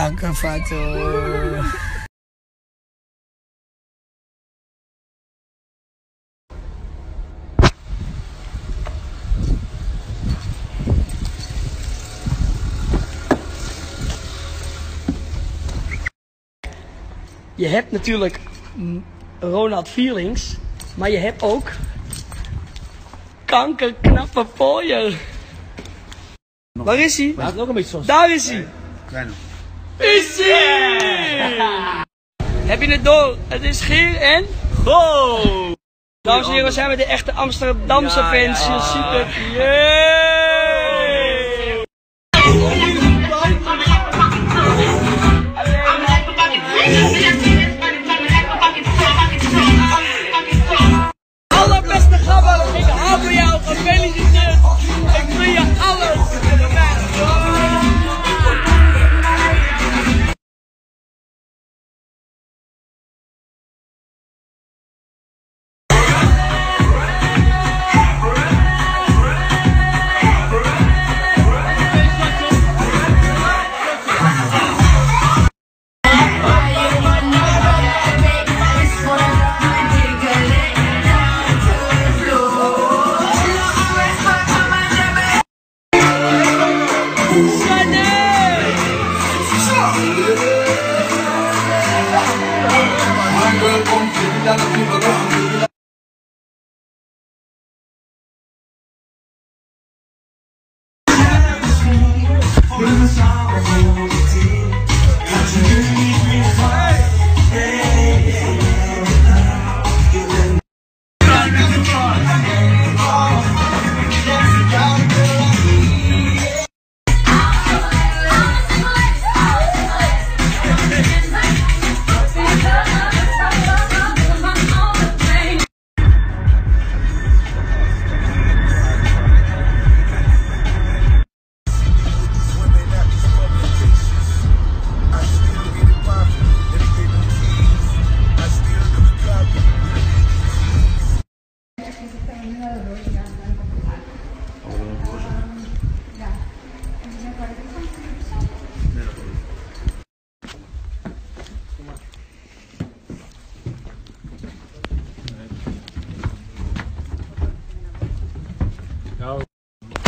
Kankerfoto. Je hebt natuurlijk Ronald Vierlings, maar je hebt ook kankerknappe pooier. Waar is hij? Daar is hij! Kleine. Is hij! Heb je het door? Het is Geer en Go! Dames en heren, we zijn met de echte Amsterdamse fans. Ja, Super.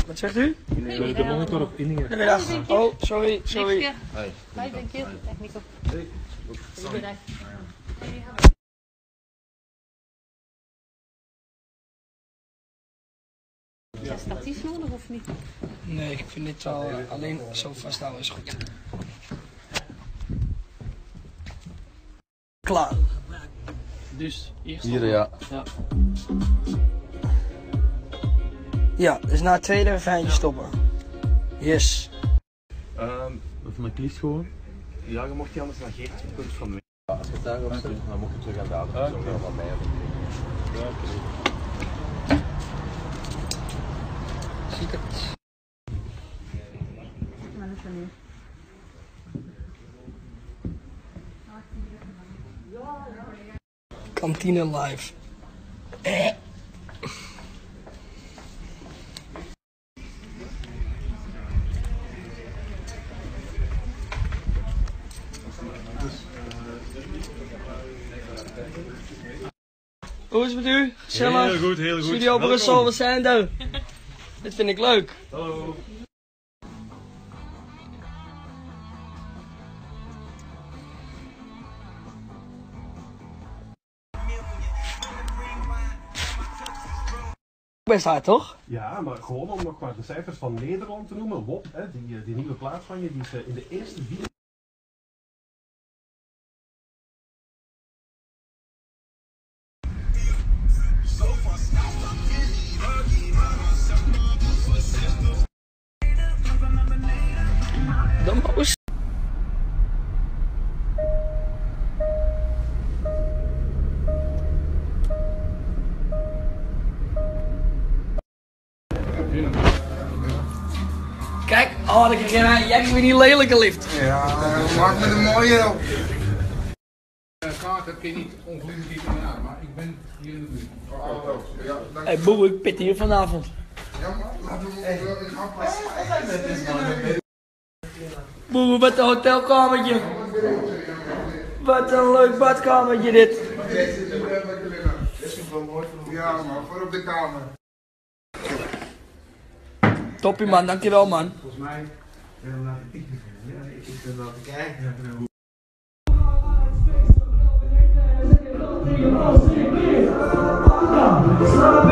Wat zegt u? De monitor op Inningen. Oh, sorry, sorry. Denken, techniek op. Is dat statief nodig of niet? Nee, ik vind dit wel alleen zo vasthouden is goed. Klaar. Dus eerst. Hier, ja. ja. Ja, dus na het tweede refijntje ja. stoppen. Yes. Ehm, um, van de klies gewoon. Ja, je mocht je anders naar Geert, punt van mij. Ja, als je het daarop zit, dan mocht je terug aan de auto. Okay. Zo van mij. Ja, Ziet het. Kantine live. Eh. Hoe is het met u? Gezellig? Heel goed, heel goed. Studio Brussel, we zijn er. Dit vind ik leuk. Hallo. Best hard, toch? Ja, maar gewoon om nog maar de cijfers van Nederland te noemen. WOP, hè, die, eh, die nieuwe plaat van je, die is eh, in de eerste vier oh, dan krijg jij, weer die lelijke lift. Ja, maak me een mooie op. kaart heb je niet ongelukkig niet gedaan, maar ik ben hier in de buurt. Ja, dank Hé, hey, boe, ik pit hier vanavond. Ja, maar laten we wel in afpassen. Boe, wat een hotelkamertje. Wat een leuk badkamertje dit. Ja, maar voor op de kamer. Toppie man, dankjewel man. Je gaat zo dik, ouwe. Oh joh, je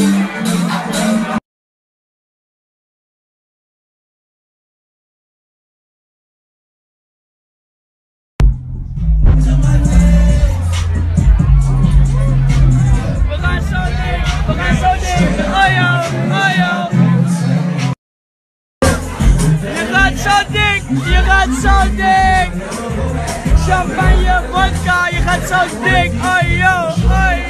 Je gaat. Champagne, vodka. Je gaat zo dik. Oh joh, oh joh.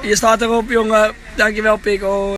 Je staat erop, jongen. Dankjewel, Pico.